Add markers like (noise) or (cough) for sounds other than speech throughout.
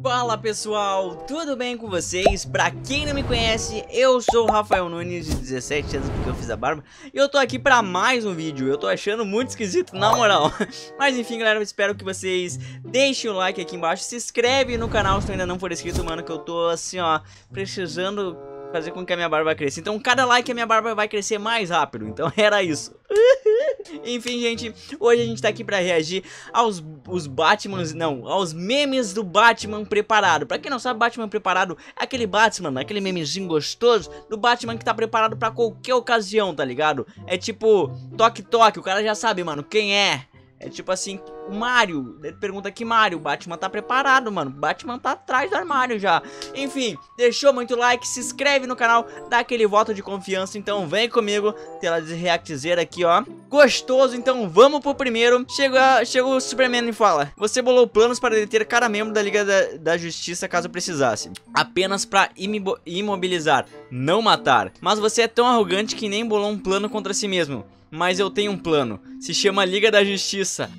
Fala pessoal, tudo bem com vocês? Pra quem não me conhece, eu sou o Rafael Nunes, de 17 anos porque eu fiz a barba E eu tô aqui pra mais um vídeo, eu tô achando muito esquisito, na moral. (laughs) Mas enfim galera, eu espero que vocês deixem o like aqui embaixo Se inscreve no canal se ainda não for inscrito, mano Que eu tô assim ó, precisando fazer com que a minha barba cresça. Então cada like a minha barba vai crescer mais rápido, então (laughs) era isso (laughs) Enfim, gente, hoje a gente tá aqui pra reagir aos os Batmans, não, aos memes do Batman preparado. Pra quem não sabe, Batman preparado é aquele Batman, aquele memezinho gostoso do Batman que tá preparado pra qualquer ocasião, tá ligado? É tipo, toque-toque, o cara já sabe, mano, quem é. É tipo assim, Mario, ele pergunta que Mario, Batman tá preparado, mano. Batman tá atrás do armário já. Enfim, deixou muito like, se inscreve no canal, dá aquele voto de confiança. Então vem comigo, tela de reactzeira aqui, ó. Gostoso, então vamos pro primeiro. Chega, chega o Superman e fala: Você bolou planos para deter cada membro da Liga da, da Justiça caso precisasse. Apenas pra imobilizar, não matar. Mas você é tão arrogante que nem bolou um plano contra si mesmo mas eu tenho um plano. Se chama Liga da Justiça.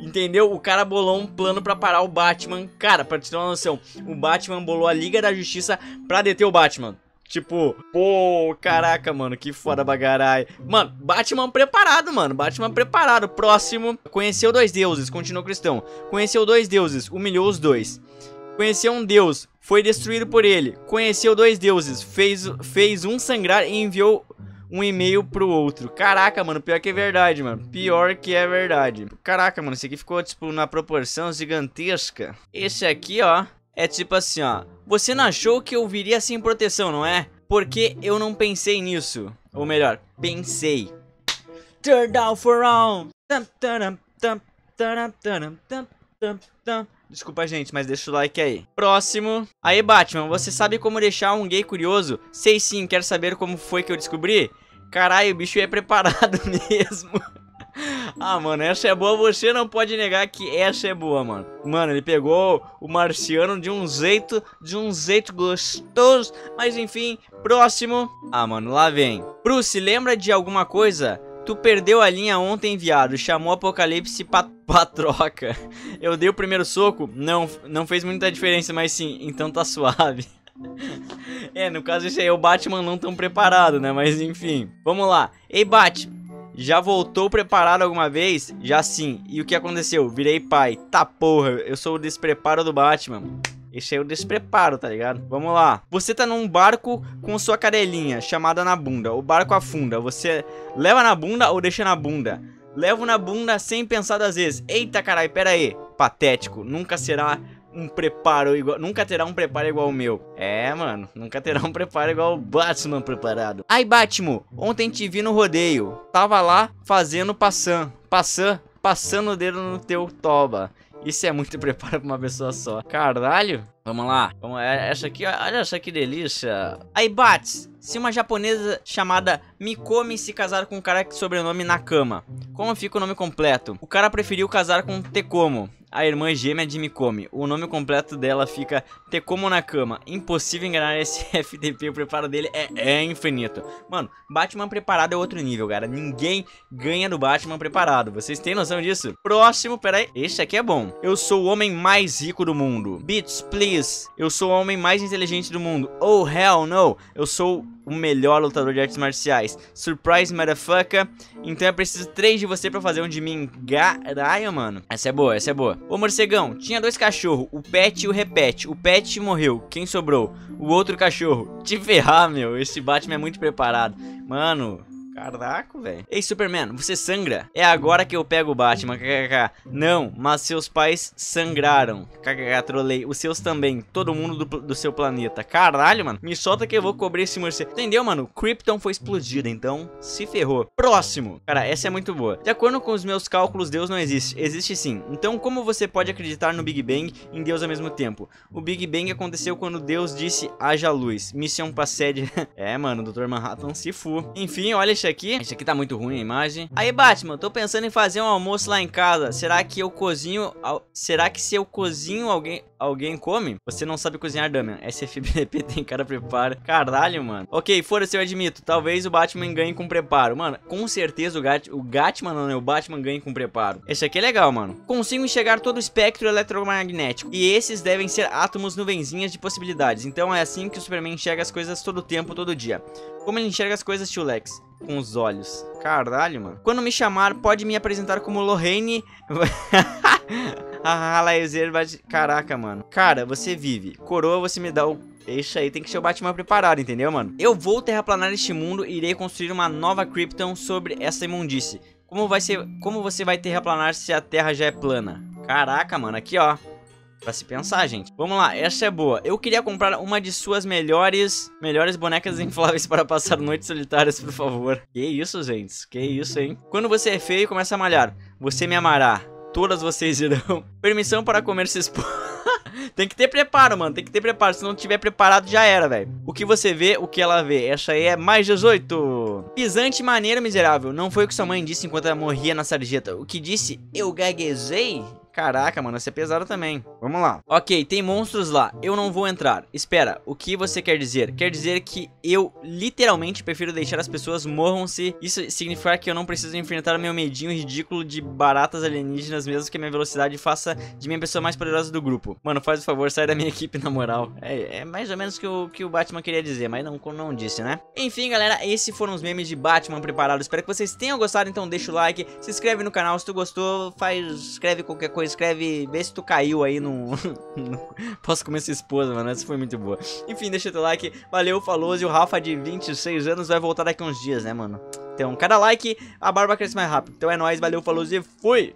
Entendeu? O cara bolou um plano pra parar o Batman. Cara, pra te ter uma noção, o Batman bolou a Liga da Justiça pra deter o Batman. Tipo, pô, caraca, mano, que foda bagarai. Mano, Batman preparado, mano. Batman preparado. Próximo, conheceu dois deuses, continuou cristão. Conheceu dois deuses, humilhou os dois. Conheceu um deus, foi destruído por ele. Conheceu dois deuses, fez, fez um sangrar e enviou um e-mail pro outro. Caraca, mano, pior que é verdade, mano. Pior que é verdade. Caraca, mano, esse aqui ficou, tipo, na proporção gigantesca. Esse aqui, ó, é tipo assim, ó. Você não achou que eu viria sem proteção, não é? Porque eu não pensei nisso. Ou melhor, pensei. Turn down for all. Desculpa, gente, mas deixa o like aí. Próximo. Aí, Batman, você sabe como deixar um gay curioso? Sei sim, quer saber como foi que eu descobri? Caralho, o bicho é preparado (laughs) mesmo. ah, mano, essa é boa. Você não pode negar que essa é boa, mano. Mano, ele pegou o marciano de um jeito, de um jeito gostoso. Mas enfim, próximo. Ah, mano, lá vem. Bruce, lembra de alguma coisa? Tu perdeu a linha ontem, viado. Chamou Apocalipse pra, pra troca. Eu dei o primeiro soco. Não, não fez muita diferença, mas sim, então tá suave. (laughs) (laughs) é, no caso esse aí é o Batman não tão preparado, né? Mas enfim. Vamos lá. Ei, Bat, já voltou preparado alguma vez? Já sim. E o que aconteceu? Virei pai. Tá porra, eu sou o despreparo do Batman. Esse é o despreparo, tá ligado? Vamos lá. Você tá num barco com sua cadelinha chamada na bunda. O barco afunda. Você leva na bunda ou deixa na bunda? Levo na bunda sem pensar das vezes. Eita caralho, pera aí. Patético. Nunca será um preparo igual. Nunca terá um preparo igual o meu. É, mano. Nunca terá um preparo igual o Batman preparado. Ai, Batman. Ontem te vi no rodeio. Tava lá fazendo passan. Passan. Passando o dedo no teu toba. Isso é muito (laughs) preparo pra uma pessoa só. Caralho. Vamos lá. Vamos, é, essa aqui, olha essa que delícia. Aí, Bats, se uma japonesa chamada Mikomi se casar com um cara que sobrenome Nakama, como fica o nome completo? O cara preferiu casar com Tekomo a irmã gêmea de Mikomi. O nome completo dela fica Tekomo Nakama. Impossível enganar esse (laughs) FDP, o preparo dele é, é infinito. Mano, Batman preparado é outro nível, cara. Ninguém ganha do Batman preparado. Vocês têm noção disso? Próximo, peraí. Esse aqui é bom. Eu sou o homem mais rico do mundo. Beats, please. Eu sou o homem mais inteligente do mundo. Oh, hell no. Eu sou o melhor lutador de artes marciais. Surprise, motherfucker. Então é preciso três de você pra fazer um de mim. Caralho, mano. Essa é boa, essa é boa. Ô, morcegão, tinha dois cachorros, o Pet e o Repete. O Pet morreu, quem sobrou? O outro cachorro. Te ferrar, meu. Esse Batman é muito preparado. Mano, Caraca, velho. Ei, Superman, você sangra? É agora que eu pego o Batman, kkk. Não, mas seus pais sangraram. Kkk, trolei. Os seus também. Todo mundo do, do seu planeta. Caralho, mano. Me solta que eu vou cobrir esse morcego. Entendeu, mano? Krypton foi explodido, então se ferrou. Próximo. Cara, essa é muito boa. De acordo com os meus cálculos, Deus não existe. Existe sim. Então, como você pode acreditar no Big Bang e em Deus ao mesmo tempo? O Big Bang aconteceu quando Deus disse haja luz. Missão passed. (laughs) é, mano, Dr. Manhattan se fu. Enfim, olha deixa aqui. Esse aqui tá muito ruim a imagem. Aí, Batman, tô pensando em fazer um almoço lá em casa. Será que eu cozinho... Será que se eu cozinho alguém alguém come? Você não sabe cozinhar, Damian. SFBP (laughs) tem cara preparo. Caralho, mano. Ok, foda-se, eu admito. Talvez o Batman ganhe com preparo. Mano, com certeza o, Gat o Gatman, não, né? O Batman ganhe com preparo. Esse aqui é legal, mano. Consigo enxergar todo o espectro eletromagnético. E esses devem ser átomos nuvenzinhas de possibilidades. Então é assim que o Superman enxerga as coisas todo o tempo, todo dia. Como ele enxerga as coisas, tio Lex? Com os olhos. Caralho, mano. Quando me chamar, pode me apresentar como Lorraine... (laughs) Ah, laser, caraca, mano. Cara, você vive. Coroa, você me dá o Deixa aí, tem que ser o Batman preparado, entendeu, mano? Eu vou terraplanar este mundo e irei construir uma nova Krypton sobre essa imundice. Como vai ser, como você vai terraplanar se a Terra já é plana? Caraca, mano, aqui, ó. Pra se pensar, gente. Vamos lá, essa é boa. Eu queria comprar uma de suas melhores melhores bonecas infláveis para passar noites solitárias, por favor. Que isso, gente? Que isso, hein? Quando você é feio, começa a malhar. Você me amará todas vocês irão. (laughs) Permissão para comer se expor. (laughs) tem que ter preparo, mano. Tem que ter preparo. Se não tiver preparado, já era, velho. O que você vê, o que ela vê. Essa aí é mais 18. Pisante maneiro, miserável. Não foi o que sua mãe disse enquanto ela morria na sarjeta. O que disse, eu gaguejei? Caraca, mano, essa é pesada também. Vamos lá. Ok, tem monstros lá. Eu não vou entrar. Espera, o que você quer dizer? Quer dizer que eu literalmente prefiro deixar as pessoas morram-se. Isso significa que eu não preciso enfrentar meu medinho ridículo de baratas alienígenas, mesmo que a minha velocidade faça de mim a pessoa mais poderosa do grupo. Mano, faz o favor, sai da minha (laughs) equipe, na moral. É, é mais ou menos o que o que o Batman queria dizer, mas não, não disse, né? Enfim, galera, esses foram os memes de Batman preparados. Espero que vocês tenham gostado, então deixa o like, se inscreve no canal se tu gostou, faz, escreve qualquer coisa escreve, vê se tu caiu aí (laughs) no... Posso comer sua esposa, mano, essa foi muito boa. Enfim, deixa teu like, valeu, falou, e o Rafa de 26 anos vai voltar daqui uns dias, né, mano? Então, cada like, a barba cresce mais rápido. Então é nóis, valeu, falou e fui!